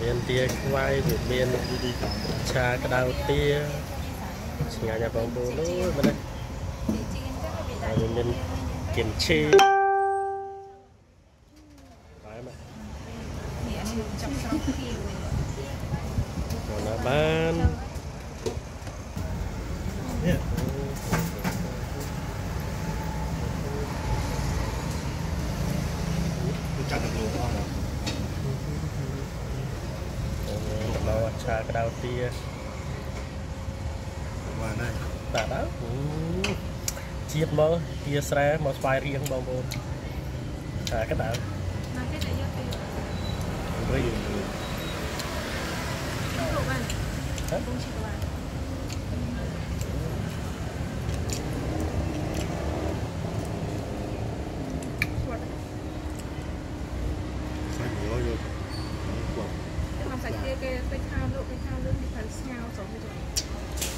មានទាខ្វាយវាមានឆាក្តៅទាឆ្ងាញ់ណាស់បងប្អូនអូយមែនទេហើយវាមានគិមឈីបាយមកចាប់ស្រង់ពីម ចាត់ទៅលោកអស់មកឆាក្តៅទាបានហើយតាដល់ជាតិមកទាស្រែមកស្វាយរៀងបងប្អូនឆាក្តៅណាគេតែយកទៅរីលោកបានហ៎បងឈីបាន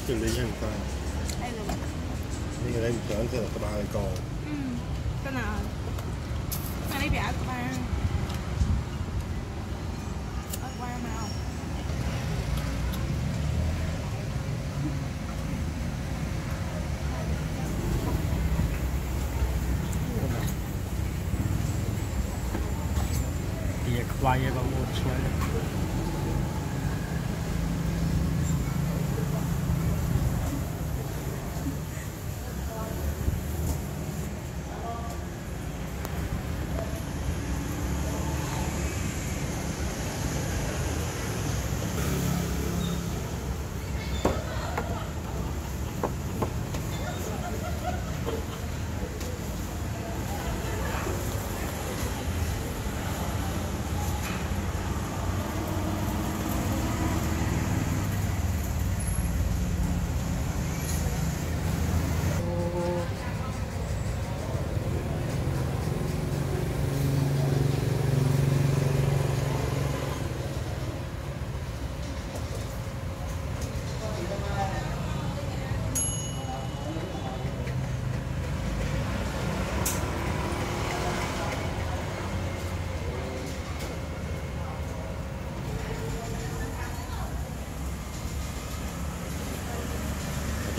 xử lý hàng qua Đi ở đây mình chọn cho các bà hơi cò Ừ, cái nào Mà đi bẻ các bà Ở qua mà không Hãy subscribe cho kênh Ghiền Mì Gõ Để không bỏ lỡ những video hấp dẫn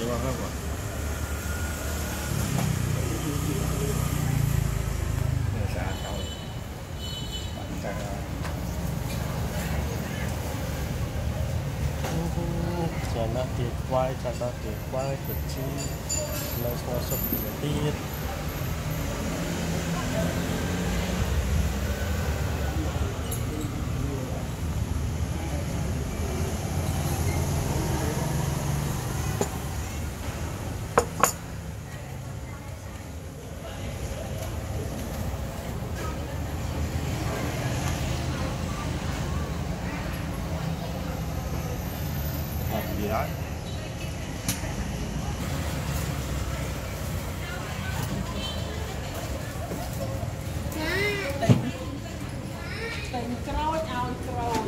vào các bạn Chả nó tuyệt vời, chả nó tuyệt vời, thật chứ Lấy cho sụp tuyệt ហើយតែក្រោចឲ្យក្រោច